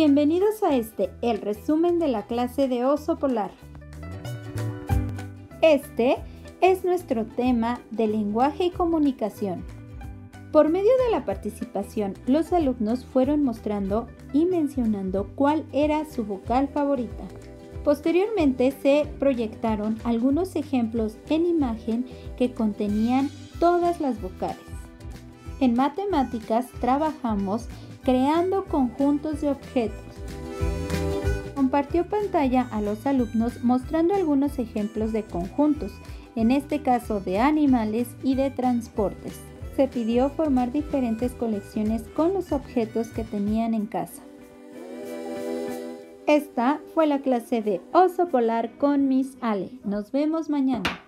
Bienvenidos a este, el resumen de la clase de oso polar. Este es nuestro tema de lenguaje y comunicación. Por medio de la participación, los alumnos fueron mostrando y mencionando cuál era su vocal favorita. Posteriormente se proyectaron algunos ejemplos en imagen que contenían todas las vocales. En matemáticas trabajamos creando conjuntos de objetos. Compartió pantalla a los alumnos mostrando algunos ejemplos de conjuntos, en este caso de animales y de transportes. Se pidió formar diferentes colecciones con los objetos que tenían en casa. Esta fue la clase de Oso Polar con Miss Ale. Nos vemos mañana.